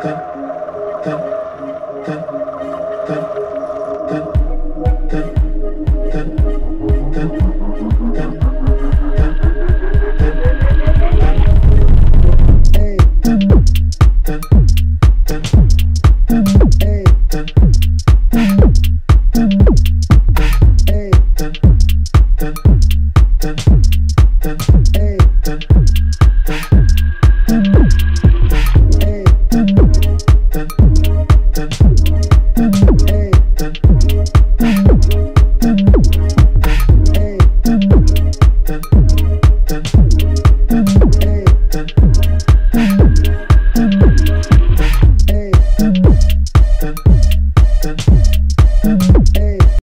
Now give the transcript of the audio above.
come, come.